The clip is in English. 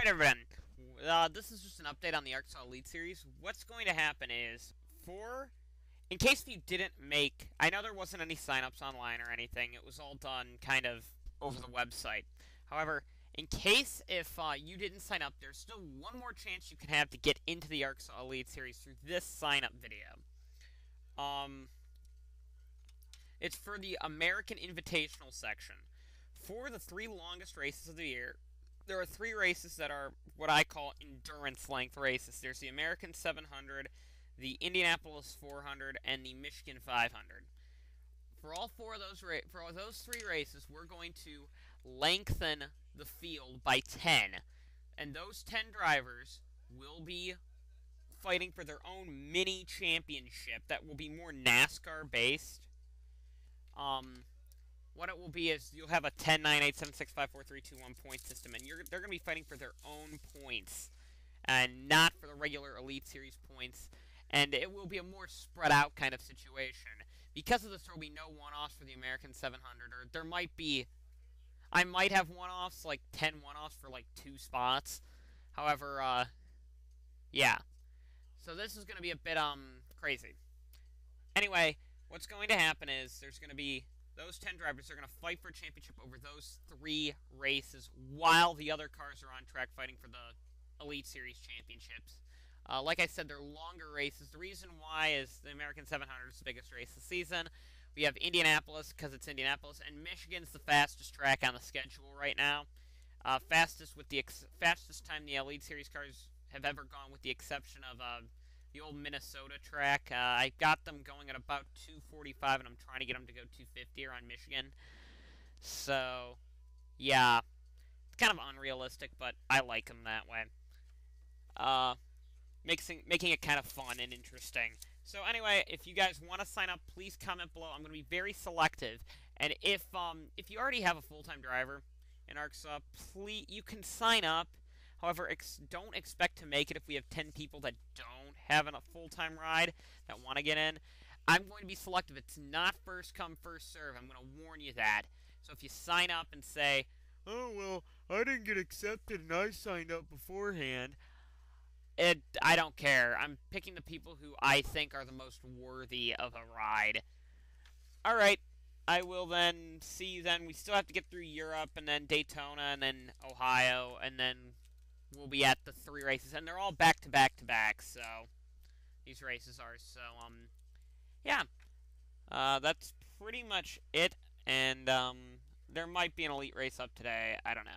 Alright everyone, uh, this is just an update on the ARCSOA Elite Series. What's going to happen is, for, in case you didn't make, I know there wasn't any signups online or anything, it was all done kind of over the website. However, in case if uh, you didn't sign up, there's still one more chance you can have to get into the ARCSOA Elite Series through this sign-up video. Um, it's for the American Invitational section. For the three longest races of the year, there are three races that are what I call endurance length races. There's the American 700, the Indianapolis 400, and the Michigan 500. For all four of those ra- for those three races, we're going to lengthen the field by 10. And those 10 drivers will be fighting for their own mini championship that will be more NASCAR based. Um, what it will be is you'll have a 10, 9, 8, 7, 6, 5, 4, 3, 2, 1 point system, and they're going to be fighting for their own points, and not for the regular Elite Series points. And it will be a more spread out kind of situation. Because of this, there will be no one offs for the American 700, or there might be. I might have one offs, like 10 one offs for like two spots. However, uh, yeah. So this is going to be a bit, um, crazy. Anyway, what's going to happen is there's going to be those 10 drivers are going to fight for a championship over those three races while the other cars are on track fighting for the Elite Series championships. Uh, like I said, they're longer races. The reason why is the American 700 is the biggest race this season. We have Indianapolis because it's Indianapolis, and Michigan's the fastest track on the schedule right now. Uh, fastest with the fastest time the Elite Series cars have ever gone, with the exception of uh, the old Minnesota track. Uh, I got them going at about 245, and I'm trying to get them to go 250 around Michigan. So, yeah, it's kind of unrealistic, but I like them that way. Uh, making making it kind of fun and interesting. So anyway, if you guys want to sign up, please comment below. I'm going to be very selective, and if um if you already have a full-time driver in ARCSOA, please you can sign up However, ex don't expect to make it if we have 10 people that don't have a full-time ride that want to get in. I'm going to be selective. It's not first come, first serve. I'm going to warn you that. So if you sign up and say, oh, well, I didn't get accepted and I signed up beforehand, it, I don't care. I'm picking the people who I think are the most worthy of a ride. Alright, I will then see you then. We still have to get through Europe and then Daytona and then Ohio and then will be at the three races, and they're all back to back to back. So these races are so um yeah. Uh, that's pretty much it, and um, there might be an elite race up today. I don't know.